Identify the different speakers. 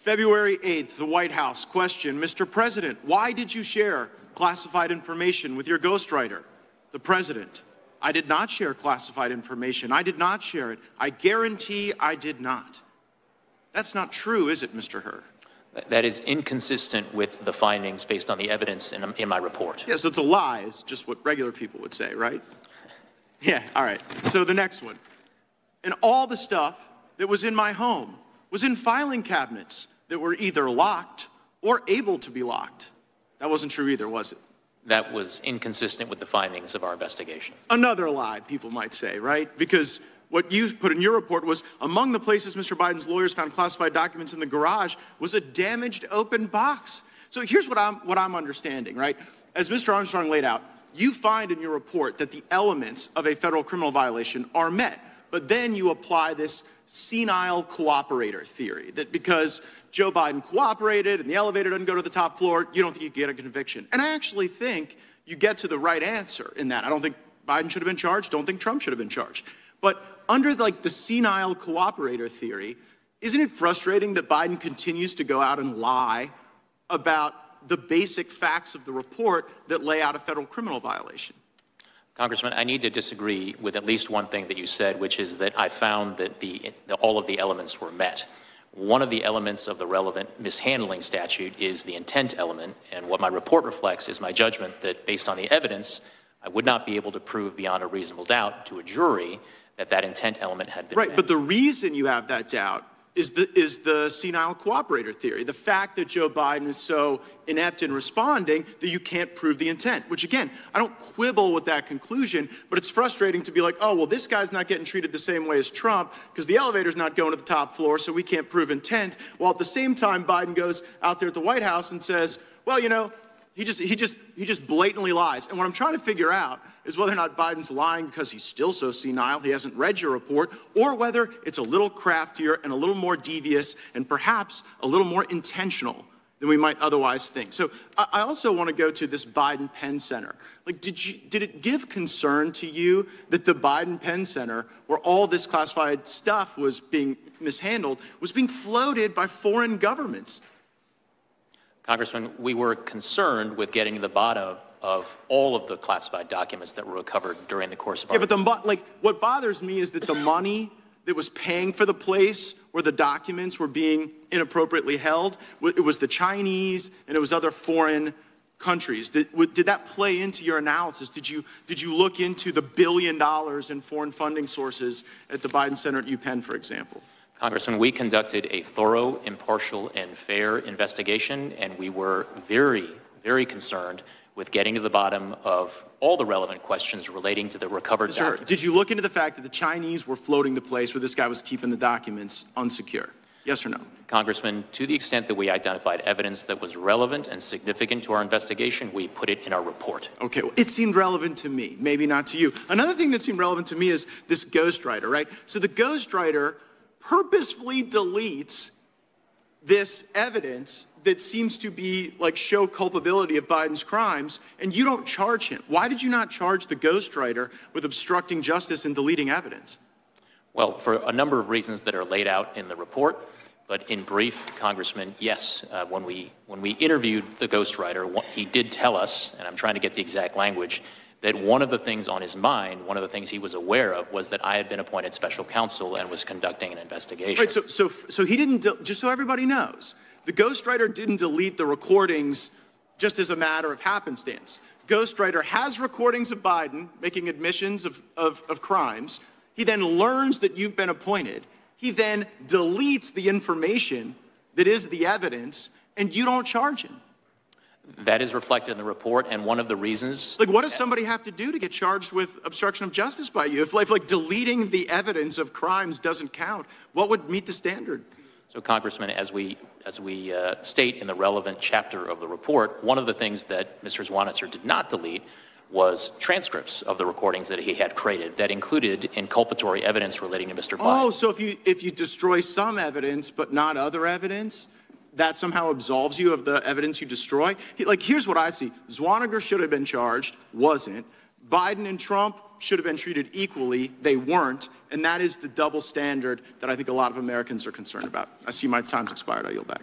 Speaker 1: February 8th, the White House question Mr. President, why did you share classified information with your ghostwriter? The President, I did not share classified information. I did not share it. I guarantee I did not. That's not true, is it, Mr. Hur?
Speaker 2: That is inconsistent with the findings based on the evidence in, in my report.
Speaker 1: Yes, it's a lie, is just what regular people would say, right? Yeah, all right. So the next one. And all the stuff that was in my home was in filing cabinets that were either locked or able to be locked. That wasn't true either, was it?
Speaker 2: That was inconsistent with the findings of our investigation.
Speaker 1: Another lie, people might say, right? Because what you put in your report was among the places Mr. Biden's lawyers found classified documents in the garage was a damaged open box. So here's what I'm, what I'm understanding, right? As Mr. Armstrong laid out, you find in your report that the elements of a federal criminal violation are met. But then you apply this senile cooperator theory that because Joe Biden cooperated and the elevator doesn't go to the top floor, you don't think you get a conviction. And I actually think you get to the right answer in that. I don't think Biden should have been charged, don't think Trump should have been charged. But under like the senile cooperator theory, isn't it frustrating that Biden continues to go out and lie about the basic facts of the report that lay out a federal criminal violation.
Speaker 2: Congressman, I need to disagree with at least one thing that you said, which is that I found that the, the, all of the elements were met. One of the elements of the relevant mishandling statute is the intent element, and what my report reflects is my judgment that based on the evidence, I would not be able to prove beyond a reasonable doubt to a jury that that intent element had been
Speaker 1: right,
Speaker 2: met.
Speaker 1: but the reason you have that doubt is the, is the senile cooperator theory. The fact that Joe Biden is so inept in responding that you can't prove the intent, which again, I don't quibble with that conclusion, but it's frustrating to be like, oh, well, this guy's not getting treated the same way as Trump because the elevator's not going to the top floor, so we can't prove intent. While at the same time, Biden goes out there at the White House and says, well, you know, he just, he just, he just blatantly lies. And what I'm trying to figure out is whether or not Biden's lying because he's still so senile, he hasn't read your report, or whether it's a little craftier and a little more devious and perhaps a little more intentional than we might otherwise think. So I also want to go to this Biden Penn Center. Like, did you did it give concern to you that the Biden Penn Center, where all this classified stuff was being mishandled, was being floated by foreign governments?
Speaker 2: Congressman, we were concerned with getting to the bottom of all of the classified documents that were recovered during the course of
Speaker 1: our. Yeah, but the like what bothers me is that the money that was paying for the place where the documents were being inappropriately held, it was the Chinese and it was other foreign countries. Did, did that play into your analysis? Did you, did you look into the billion dollars in foreign funding sources at the Biden Center at UPenn, for example?
Speaker 2: Congressman, we conducted a thorough, impartial, and fair investigation, and we were very, very concerned with getting to the bottom of all the relevant questions relating to the recovered
Speaker 1: Sir,
Speaker 2: documents.
Speaker 1: Did you look into the fact that the Chinese were floating the place where this guy was keeping the documents unsecure? Yes or no?
Speaker 2: Congressman, to the extent that we identified evidence that was relevant and significant to our investigation, we put it in our report.
Speaker 1: Okay, well, it seemed relevant to me, maybe not to you. Another thing that seemed relevant to me is this ghostwriter, right? So the ghostwriter purposefully deletes this evidence that seems to be like show culpability of Biden's crimes, and you don't charge him. Why did you not charge the ghostwriter with obstructing justice and deleting evidence?
Speaker 2: Well, for a number of reasons that are laid out in the report. But in brief, Congressman, yes, uh, when, we, when we interviewed the ghostwriter, he did tell us, and I'm trying to get the exact language, that one of the things on his mind, one of the things he was aware of, was that I had been appointed special counsel and was conducting an investigation.
Speaker 1: Right. So, so, so he didn't. Just so everybody knows, the ghostwriter didn't delete the recordings just as a matter of happenstance. Ghostwriter has recordings of Biden making admissions of, of, of crimes. He then learns that you've been appointed. He then deletes the information that is the evidence, and you don't charge him.
Speaker 2: That is reflected in the report, and one of the reasons.
Speaker 1: Like, what does somebody have to do to get charged with obstruction of justice by you? If, like, like deleting the evidence of crimes doesn't count, what would meet the standard?
Speaker 2: So, Congressman, as we as we uh, state in the relevant chapter of the report, one of the things that Mr. Zwonitzer did not delete was transcripts of the recordings that he had created that included inculpatory evidence relating to Mr. Biden.
Speaker 1: Oh, so if you if you destroy some evidence but not other evidence, that somehow absolves you of the evidence you destroy. Like, here's what I see Zwonitzer should have been charged, wasn't. Biden and Trump should have been treated equally, they weren't. And that is the double standard that I think a lot of Americans are concerned about. I see my time's expired. I yield back.